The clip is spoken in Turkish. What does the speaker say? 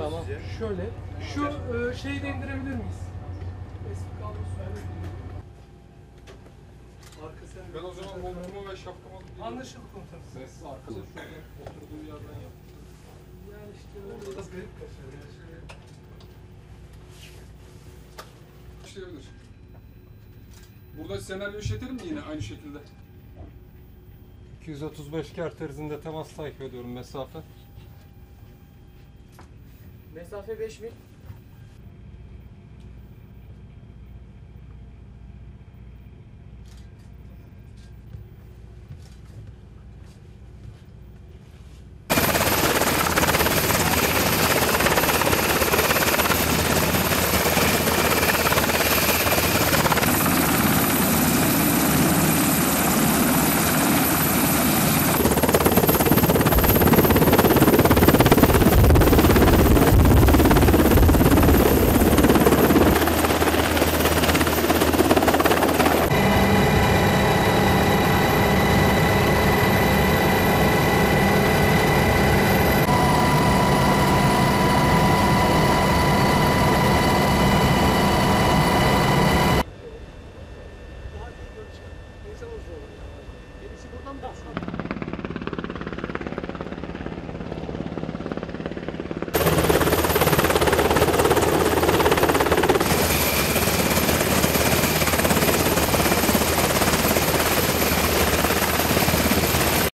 Tamam. Şöyle. Şu e, şeyi de indirebilir miyiz? Eski kablosu. Arka sen. Ben o zaman montumu ve şapkamı alıp geliyorum. Anlaşıldı komutanım. Ses arkadaş şurada oturduğu yerden yap. Yani işte orada da garip kaçar. Yani şöyle. Başlayabilir. Burada senaryo işletelim mi yine aynı şekilde? 235 kart terzinde temas takip ediyorum mesafe. Mesafe 5 mil.